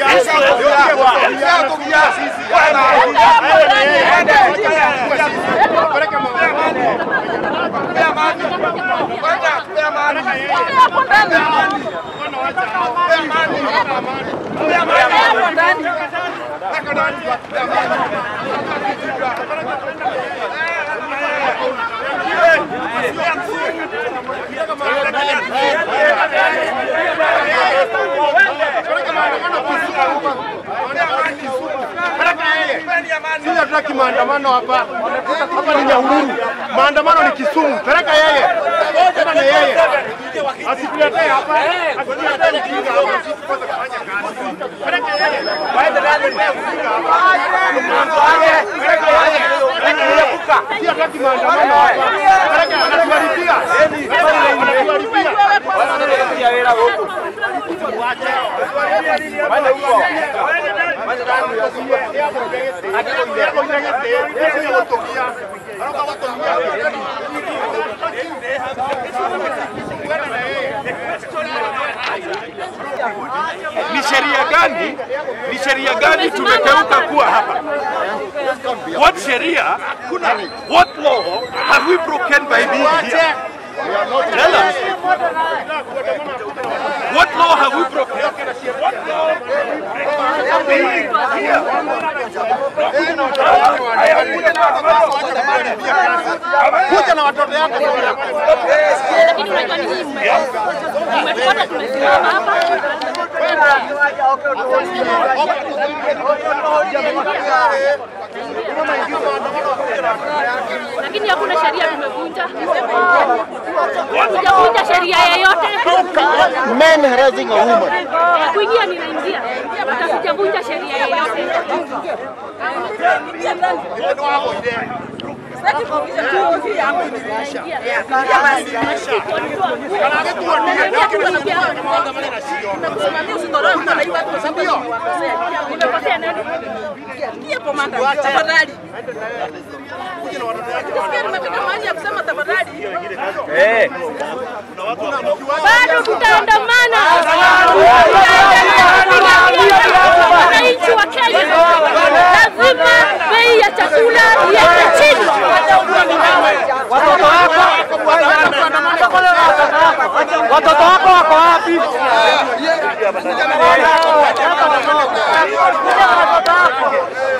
Sisi hatutaki maandamano hapa. Hapa ni Nyahururu. Maandamano ni Kisumu. Peleka yeye. Sema na yeye. asikuletee hapa. asikuletee ujinga hapa. Ni sheria gani? Ni sheria gani tumekeuka kuwa hapa? What sheria? What law have we broken by being here? Tell us. What law have we broken? What law have we broken here? Kuja na watoto yako. Lakini unajua ni nini? Mmetuona tumesimama hapa. Lakini hakuna sheria tumevunja. Hatujavunja sheria yeyote. Men harassing a woman. Kuingia ninaingia. Sijavunja sheria yoyote. Nimekosea nani?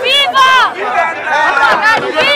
Viva! Viva!